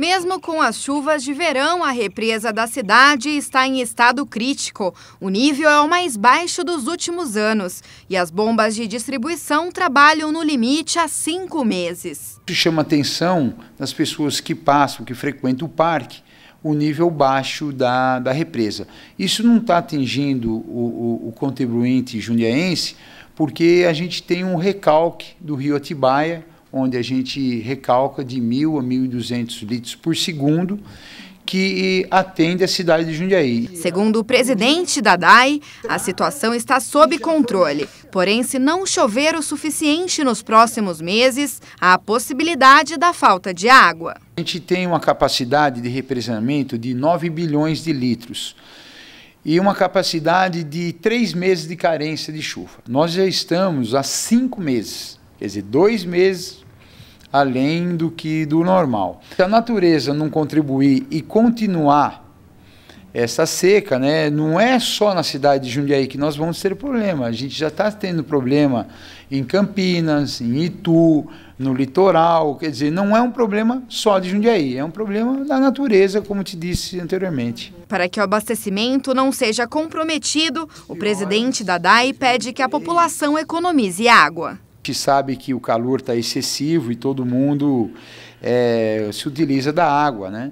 Mesmo com as chuvas de verão, a represa da cidade está em estado crítico. O nível é o mais baixo dos últimos anos e as bombas de distribuição trabalham no limite há cinco meses. Chama atenção das pessoas que passam, que frequentam o parque, o nível baixo da, da represa. Isso não está atingindo o, o, o contribuinte jundiaense porque a gente tem um recalque do rio Atibaia, onde a gente recalca de 1.000 a 1.200 litros por segundo, que atende a cidade de Jundiaí. Segundo o presidente da DAI, a situação está sob controle. Porém, se não chover o suficiente nos próximos meses, há a possibilidade da falta de água. A gente tem uma capacidade de represamento de 9 bilhões de litros e uma capacidade de três meses de carência de chuva. Nós já estamos há cinco meses, quer dizer, dois meses além do que do normal. Se a natureza não contribuir e continuar essa seca, né, não é só na cidade de Jundiaí que nós vamos ter problema. A gente já está tendo problema em Campinas, em Itu, no litoral. Quer dizer, não é um problema só de Jundiaí, é um problema da natureza, como te disse anteriormente. Para que o abastecimento não seja comprometido, o presidente da DAI pede que a população economize água gente sabe que o calor está excessivo e todo mundo é, se utiliza da água, né?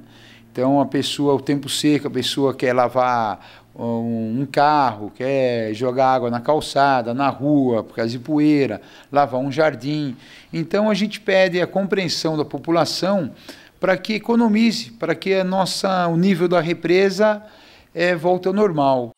Então a pessoa, o tempo seco, a pessoa quer lavar um, carro, quer jogar água na calçada, na rua, por causa de poeira, lavar um jardim. Então a gente pede a compreensão da população para que economize, para que a nossa, o nível da represa é, volte ao normal.